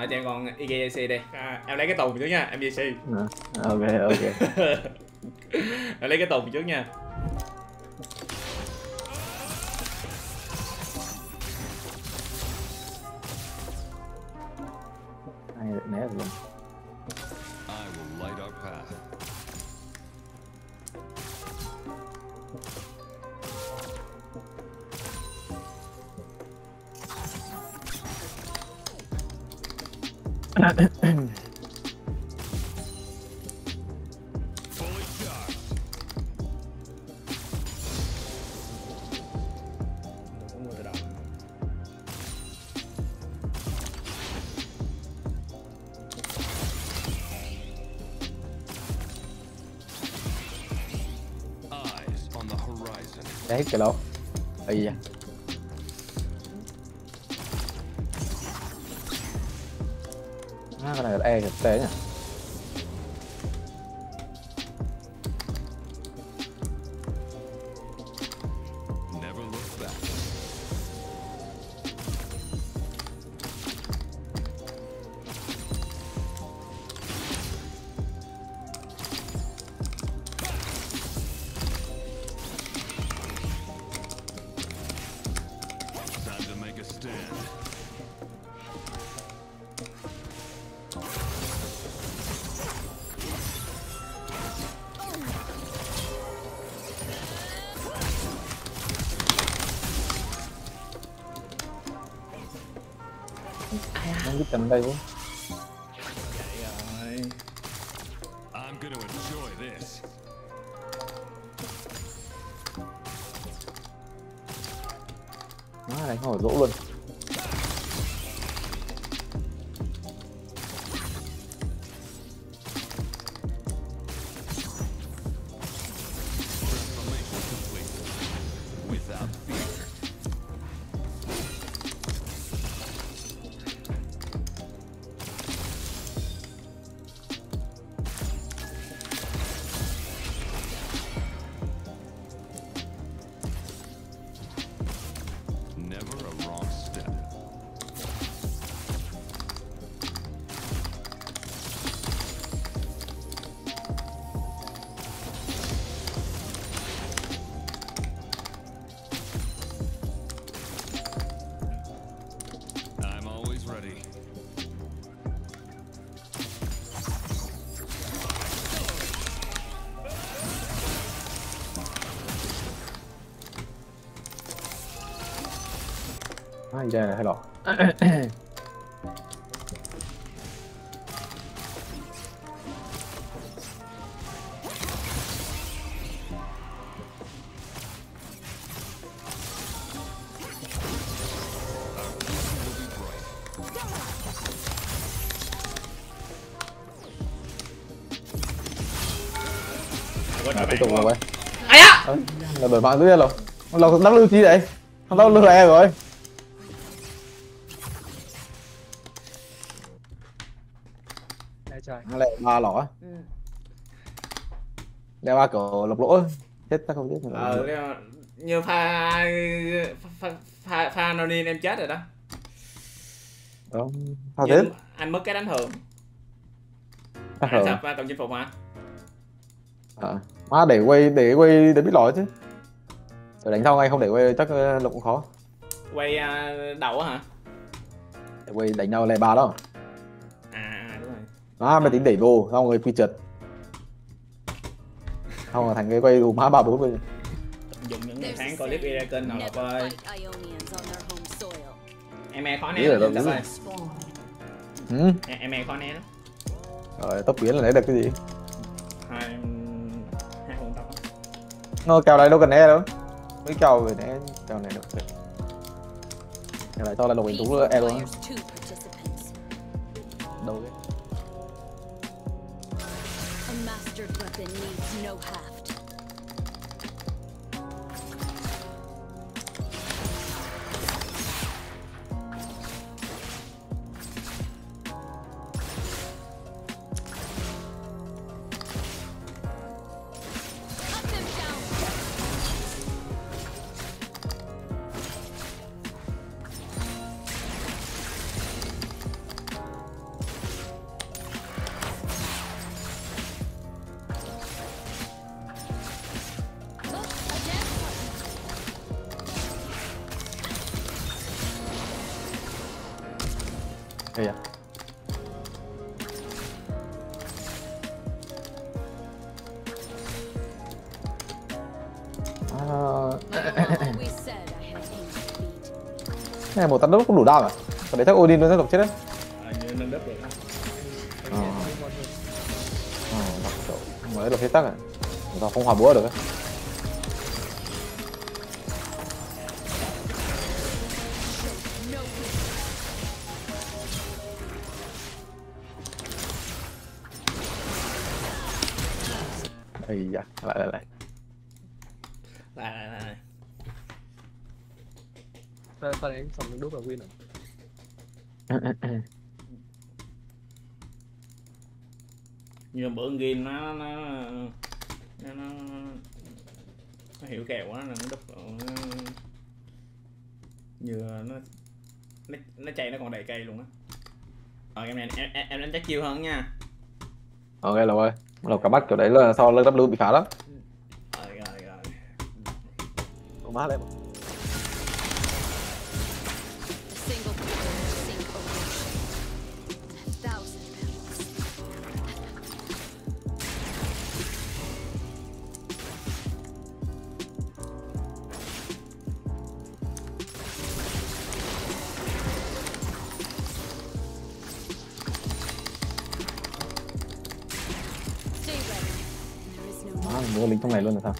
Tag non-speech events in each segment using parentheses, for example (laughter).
hỏi cho em con IGC đi. À, em lấy cái tùng trước nha MGC à, ok ok. (laughs) Em lấy cái tùng trước nha. Ai được luôn Đấy, cái đó. Ây da à, cái này không biết chân đây this. nó đánh hồi lỗ luôn 咁啫，睇落。tiếp à, tục rồi vậy. Ai á? Ờ, là đổi bạn dữ vậy rồi. Là đang lưu chi đấy. Đang lưu em rồi. Đây trời. nó lại ba lỏ Ừ. đeo ba cửa lục lỗ. Chết ta không biết. Ờ như pha pha pha, pha Nonin em chết rồi đó. Đó sao Nhưng thế? anh mất cái đánh thường ta anh hở sập qua cộng chinh phục hả à. má để quay để quay để biết lỗi chứ. Rồi đánh sau ngay không để quay chắc ờ, lục cũng khó. Quay à, đầu hả? Để quay đánh nhau lại ba đó. à à, má mày tính đẩy vô xong rồi quy trượt. Xong rồi thành cái quay đủ má ba bốn mươi dùng những ngày tháng coi clip Iraken nào lọc ơi em e khó né rồi, lắm ơi ừ. em em e khó né lắm. Rồi tốc biến là lấy được cái gì? Hai hai con tóc nó kèo này đâu cần né đâu? Mấy kèo về né kèo này được. Kèo này to là lục hình Each thú e luôn đâu đấy A mastered weapon needs no haft. Hand to beat. này một tấn đốt cũng đủ đam à? Còn đấy chắc Odin nó sẽ gặp chết đấy. à, như nâng đất. Ờ, ờ, đọc chỗ. Mà đấy phế tắc à? Ta không hòa búa được ấy. Ây da, lại lại lại. lại lại lại pha pha đánh xong đốt vào win rồi như bữa game nó nó nó, nó, nó hiểu kèo quá là nó đúc nó, như nó nó, nó chạy nó còn đầy cây luôn á. Rồi game này em em, em đánh chắc chiêu hơn nha. Ok là ơi. Lộc cả mắt kiểu đấy là sau lên W bị phá lắm. rồi rồi rồi Có má lên. No Má, mua lính trong này luôn là sao?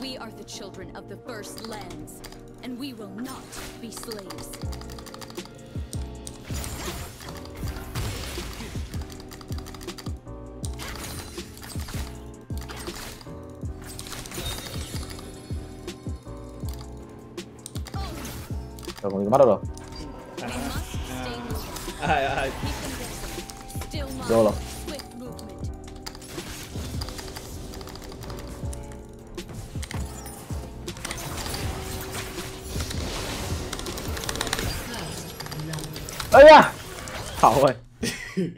We are the children of the first lands, and we will not be slaves. 자, 그럼 이거 말아라. 아, 아, Ây da! Thảo ơi. (laughs)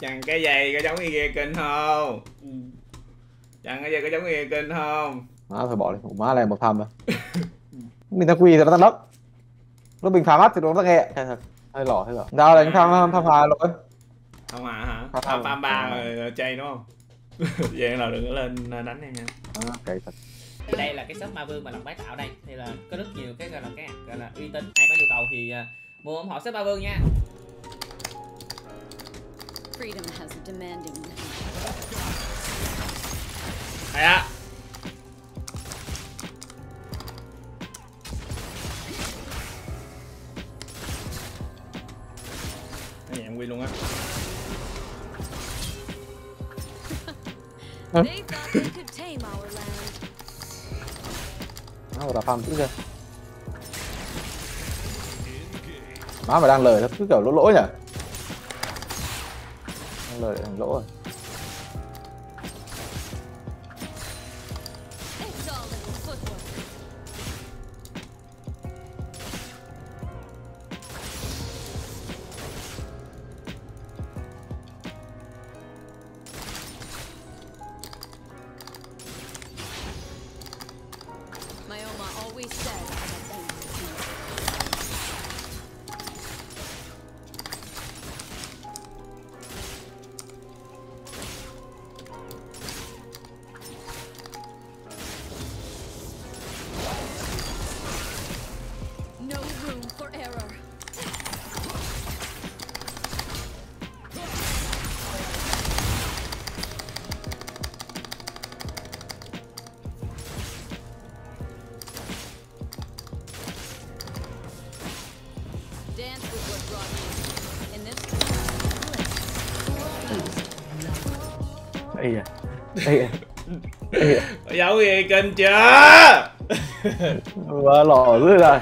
chẳng cái giày có giống như ghe kinh không chẳng cái giày có giống như ghe kinh không Má thôi bỏ đi, má này một thầm à. (laughs) Mình ta quy thì nó tăng đất. Lúc mình phá mắt thì nó tăng nhẹ. Hay thật. Hơi lỏ hơi lỏ. Giao đánh thăm thăm hà rồi. không à hả không. phạm ba rồi rồi chay đúng không (laughs) vậy là đừng có lên đánh em nha À, cày thật. Đây là cái shop ma vương mà lòng bái tạo đây. Thì là có rất nhiều cái gọi là cái gọi là uy tín. Ai có nhu cầu thì à, mua ủng hộ shop ma vương nha. Freedom has a demanding Cái này em quy luôn á? (laughs) Má mà farm chứ kìa. Má mà đang lời nó cứ kiểu lỗ lỗ nhỉ? Đang lời thành lỗ rồi. Ây da. Ây da. Giấu gì kênh chưa Quá lỏ dữ rồi